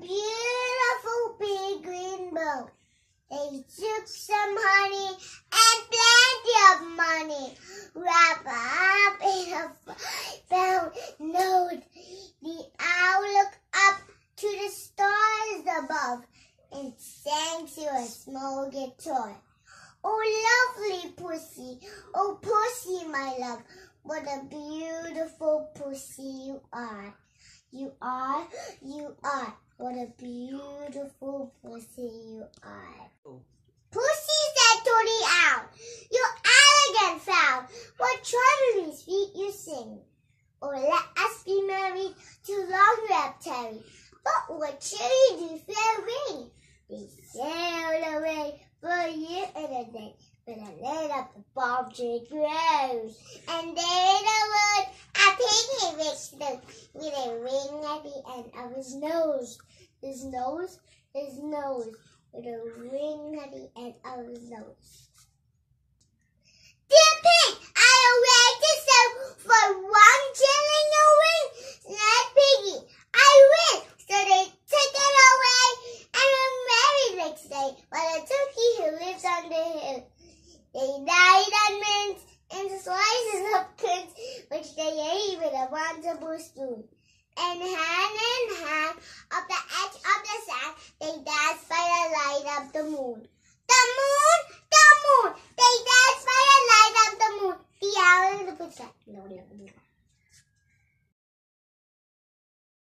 beautiful big rainbow. They took some honey and plenty of money. Wrap up in a found note. The owl looked up to the stars above and sang to a small guitar. Oh, lovely pussy, oh, pussy, my love, what a beautiful pussy you are. You are, you are, what a beautiful pussy you are. Pussy said to the owl, you elegant fowl, what trottery sweet you sing. Or let us be married to long tarry. But what you do farewell? They sailed away for a year and a day. But I laid up the palm tree grows. And there the wood at the end of his nose. His nose, his nose, with a ring at the end of his nose. Dear Pig, I arranged this out for one shilling ring. not Piggy. I win, so they took it away, and I'm married next day. But a turkey who lives on the hill, they died on mince and slices of curds, which they ate with a wonderful spoon and hand in hand up the edge of the sand. They dance by the light of the moon. The moon, the moon. They dance by the light of the moon. The owl and the pussy. No, no, no.